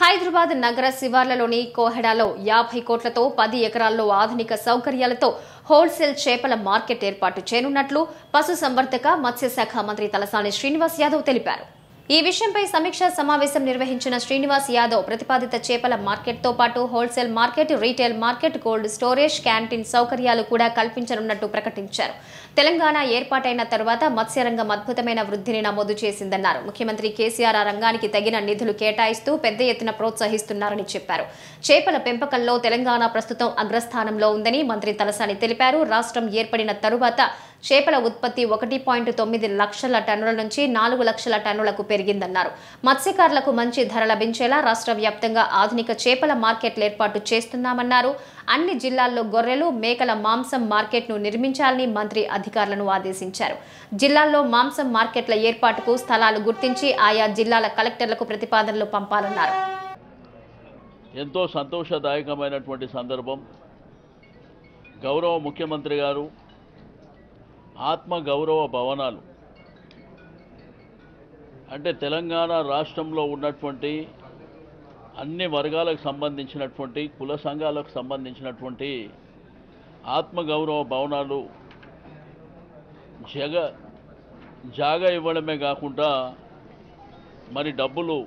హైదరాబాద్ నగర శివార్లలోని కోహెడాలో యాభై కోట్లతో పది ఎకరాల్లో ఆధునిక సౌకర్యాలతో హోల్సేల్ చేపల మార్కెట్ ఏర్పాటు చేయనున్నట్లు పశుసంవర్ధక మత్స్యశాఖ మంత్రి తలసాని శ్రీనివాస్ యాదవ్ తెలిపారు. ఈ విషయంపై సమీక్షా సమావేశం నిర్వహించిన శ్రీనివాస్ యాదవ్ ప్రతిపాదిత చేపల మార్కెట్తో పాటు wholesale market retail market cold storage canteen సౌకర్యాలు కూడా కల్పించనున్నట్టు ప్రకటించారు. తెలంగాణ ఏర్పాటైన తర్వాత మత్స్యరంగం అద్భుతమైన వృద్ధిని నమోదు చేసిందన్నారు. ముఖ్యమంత్రి కేసీఆర్ ఆ రంగానికి తగిన నిధులు కేటాయిస్తూ పెద్ద ఎత్తున ప్రోత్సహిస్తున్నారని చెప్పారు. చేపల పెంపకంలో తెలంగాణ ప్రస్తుతం అగ్రస్థానంలో ఉందని మంత్రి తలసాని తెలిపారు. రాష్ట్రం ఏర్పడిన తరువాత చేపల ఉత్పత్తి ఒకటి పాయింట్ తొమ్మిది లక్షల టన్నుల నుంచి నాలుగు లక్షల టన్నులకు పెరిగిందన్నారు. మత్స్యకారులకు మంచి ధర లభించేలా రాష్ట్ర వ్యాప్తంగా ఆధునిక చేపల మార్కెట్లు ఏర్పాటు చేస్తున్నామన్నారు. అన్ని జిల్లాల్లో గొర్రెలు మేకల మాంసం మార్కెట్ను నిర్మించాలని మంత్రి అధికారులను ఆదేశించారు. జిల్లాల్లో మాంసం మార్కెట్ల ఏర్పాటుకు స్థలాలు గుర్తించి ఆయా జిల్లాల కలెక్టర్లకు ప్రతిపాదనలు పంపాలన్నారు. ఎంతో సంతోషదాయకమైనటువంటి సందర్భం. గౌరవ ముఖ్యమంత్రి గారు ఆత్మగౌరవ భవనాలు. అంటే తెలంగాణ రాష్ట్రంలో ఉన్నటువంటి అన్ని వర్గాలకు సంబంధించినటువంటి కుల సంఘాలకు సంబంధించినటువంటి ఆత్మగౌరవ భవనాలు జగ జాగా ఇవ్వడమే కాకుండా మరి డబ్బులు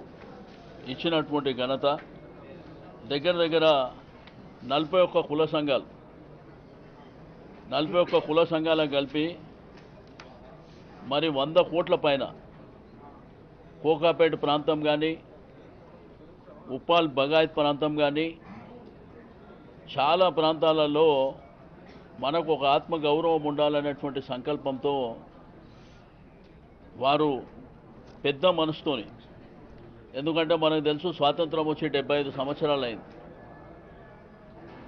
ఇచ్చినటువంటి ఘనత. దగ్గర దగ్గర నలభై ఒక్క కుల సంఘాలు. నలభై ఒక్క కుల సంఘాలను కలిపి మరి వంద కోట్ల పైన కోకాపేట ప్రాంతం కానీ ఉప్పాల్ బగాయత్ ప్రాంతం కానీ చాలా ప్రాంతాలలో మనకు ఒక ఆత్మ గౌరవం ఉండాలనేటువంటి సంకల్పంతో వారు పెద్ద మనసుతోని ఎందుకంటే మనకు తెలుసు స్వాతంత్రం వచ్చి డెబ్బై ఐదు సంవత్సరాలు అయింది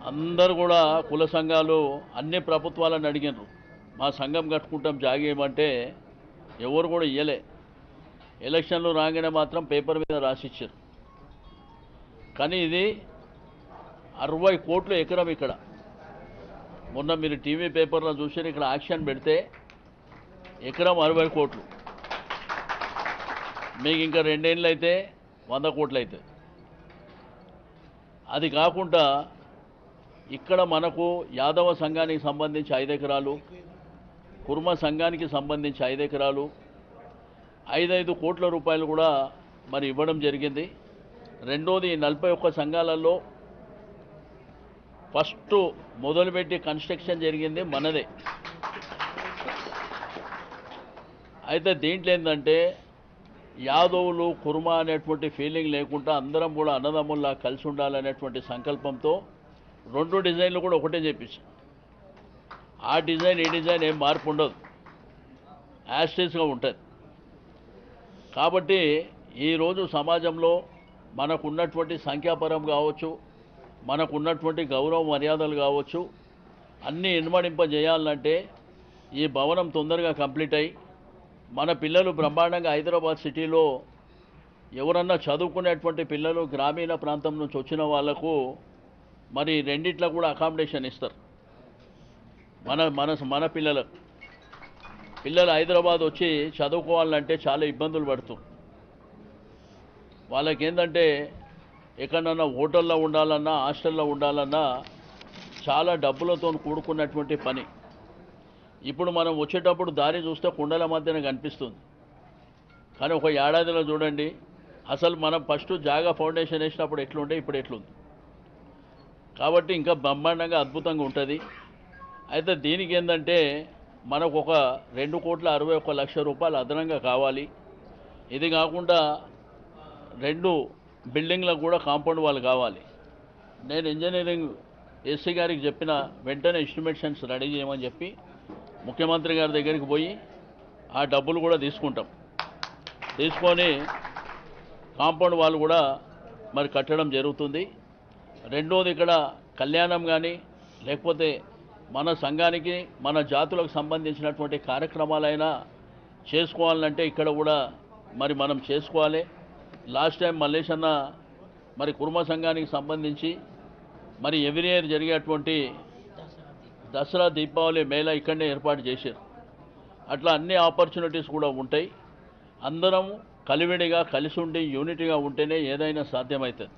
అందరు కూడా కుల సంఘాలు అన్ని ప్రభుత్వాలను అడిగినారు. మా సంఘం కట్టుకుంటాం జాగేయమంటే ఎవరు కూడా ఇయ్యలే. ఎలక్షన్లు రాగానే మాత్రం పేపర్ మీద రాసిచ్చారు. కానీ ఇది అరవై కోట్ల ఎకరం ఇక్కడ. మొన్న మీరు టీవీ పేపర్లో చూసారు ఇక్కడ యాక్షన్ పెడితే ఎకరం అరవై కోట్లు. మీకు ఇంకా రెండేళ్ళు అయితే వంద కోట్లు అవుతుంది అది కాకుండా ఇక్కడ మనకు యాదవ సంఘానికి సంబంధించి ఐదు ఎకరాలు కుర్మ సంఘానికి సంబంధించి ఐదు ఎకరాలు ఐదైదు కోట్ల రూపాయలు కూడా మరి ఇవ్వడం జరిగింది. రెండోది నలభై ఒక్క సంఘాలలో ఫస్ట్ మొదలుపెట్టి కన్స్ట్రక్షన్ జరిగింది మనదే. అయితే దీంట్లో ఏంటంటే యాదవులు కుర్మ అనేటువంటి ఫీలింగ్ లేకుండా అందరం కూడా అన్నదమ్ముల్లా కలిసి ఉండాలనేటువంటి సంకల్పంతో రెండు డిజైన్లు కూడా ఒకటే చేపించాం ఆ డిజైన్ ఈ డిజైన్ ఏం మార్పు ఉండదు. యాస్టేజ్గా ఉంటుంది. కాబట్టి ఈరోజు సమాజంలో మనకు ఉన్నటువంటి సంఖ్యాపరం కావచ్చు మనకు ఉన్నటువంటి గౌరవ మర్యాదలు కావచ్చు అన్నీ ఇన్మడింపజేయాలంటే ఈ భవనం తొందరగా కంప్లీట్ అయ్యి మన పిల్లలు బ్రహ్మాండంగా హైదరాబాద్ సిటీలో ఎవరన్నా చదువుకునేటువంటి పిల్లలు గ్రామీణ ప్రాంతం నుంచి వచ్చిన వాళ్ళకు మరి రెండిట్లో కూడా అకామిడేషన్ ఇస్తారు. మన మన మన పిల్లలకు పిల్లలు హైదరాబాద్ వచ్చి చదువుకోవాలంటే చాలా ఇబ్బందులు పడుతుంది వాళ్ళకి ఏంటంటే ఎక్కడన్నా హోటల్లో ఉండాలన్నా హాస్టల్లో ఉండాలన్నా చాలా డబ్బులతో కూడుకున్నటువంటి పని. ఇప్పుడు మనం వచ్చేటప్పుడు దారి చూస్తే కుండల మధ్యన కనిపిస్తుంది. కానీ ఒక ఏడాదిలో చూడండి అసలు మనం ఫస్ట్ జాగా ఫౌండేషన్ వేసినప్పుడు ఎట్లుండే ఇప్పుడు ఎట్లుంది? కాబట్టి ఇంకా బ్రహ్మాండంగా అద్భుతంగా ఉంటుంది. అయితే దీనికి ఏంటంటే మనకు ఒక రెండు కోట్ల అరవై ఒక్క లక్ష రూపాయలు అదనంగా కావాలి. ఇది కాకుండా రెండు బిల్డింగ్లకు కూడా కాంపౌండ్ వాళ్ళు కావాలి. నేను ఇంజనీరింగ్ ఎస్సీ గారికి చెప్పిన వెంటనే ఎస్టిమేషన్స్ రెడీ చేయమని చెప్పి ముఖ్యమంత్రి గారి దగ్గరికి పోయి ఆ డబ్బులు కూడా తీసుకుంటాం. తీసుకొని కాంపౌండ్ వాళ్ళు కూడా మరి కట్టడం జరుగుతుంది. రెండోది ఇక్కడ కళ్యాణం కానీ లేకపోతే మన సంఘానికి మన జాతులకు సంబంధించినటువంటి కార్యక్రమాలైనా చేసుకోవాలంటే ఇక్కడ కూడా మరి మనం చేసుకోవాలి. లాస్ట్ టైం మల్లేష్ అన్న మరి కుర్మ సంఘానికి సంబంధించి మరి ఎవ్రీ ఇయర్ జరిగేటువంటి దసరా దీపావళి మేళ ఇక్కడనే ఏర్పాటు చేశారు. అట్లా అన్ని ఆపర్చునిటీస్ కూడా ఉంటాయి. అందరం కలివిడిగా కలిసి ఉండి యూనిటీగా ఉంటేనే ఏదైనా సాధ్యమవుతుంది.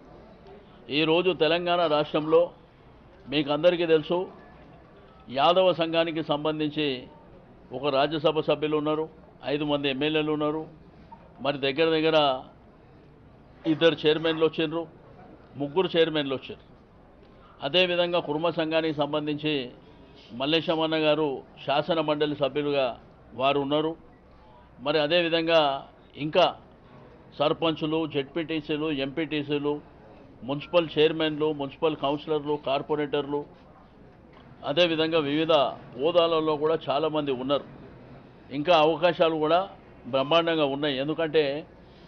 ఈరోజు తెలంగాణ రాష్ట్రంలో మీకు అందరికీ తెలుసు యాదవ సంఘానికి సంబంధించి ఒక రాజ్యసభ సభ్యులు ఉన్నారు ఐదు మంది ఎమ్మెల్యేలు ఉన్నారు. మరి దగ్గర దగ్గర ఇద్దరు చైర్మన్లు వచ్చిండ్రు ముగ్గురు చైర్మన్లు వచ్చారు అదేవిధంగా కుర్మ సంఘానికి సంబంధించి మల్లేశమన్న గారు శాసన మండలి సభ్యులుగా వారు ఉన్నారు. మరి అదేవిధంగా ఇంకా సర్పంచులు జెడ్పీటీసీలు ఎంపీటీసీలు మున్సిపల్ చైర్మన్లు మున్సిపల్ కౌన్సిలర్లు కార్పొరేటర్లు అదేవిధంగా వివిధ హోదాలలో కూడా చాలామంది ఉన్నారు. ఇంకా అవకాశాలు కూడా బ్రహ్మాండంగా ఉన్నాయి. ఎందుకంటే